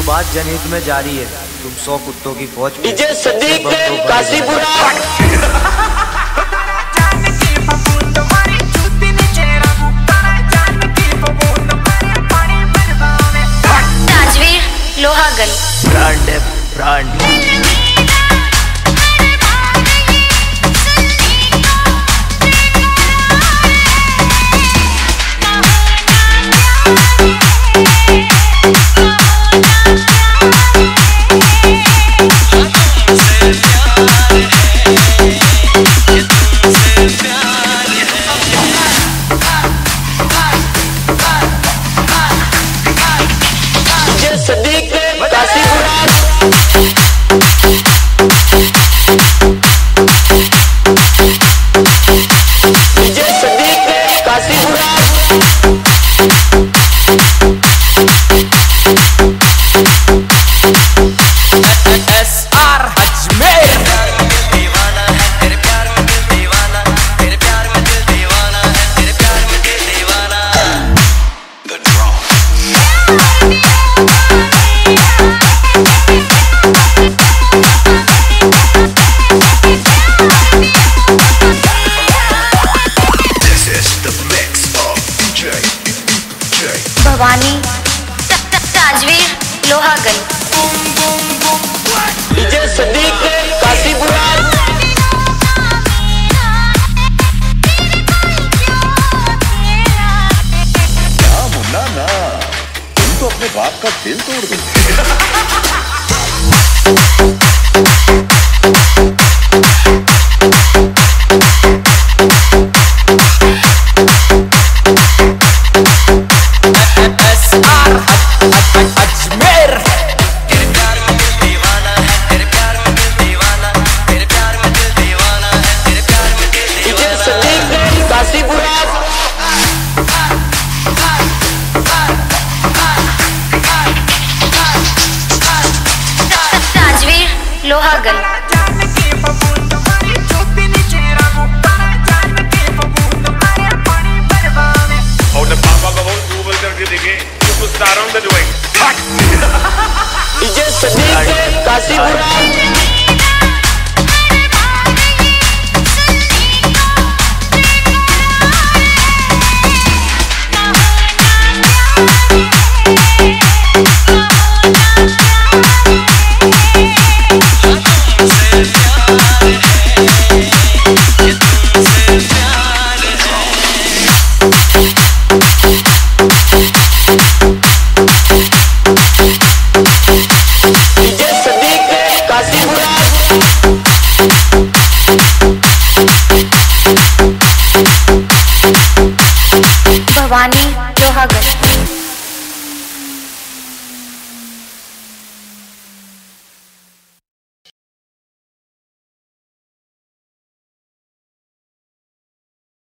एक बात जनहित में जारी है तुम सौ कुत्तों की फौज विजय सदीक तो काशीपुरा। ताजवीर लोहागल ब्रांड है brand. S R Ajmer. Bhavani Tajveer Lohagal DJ Sadiq ना मुन्ना ना तुम तो अपने बाप का दिल तोड़ दो देखे तो कुछ surround doing DJ Sadiq Kashipura Bhavani Lohagal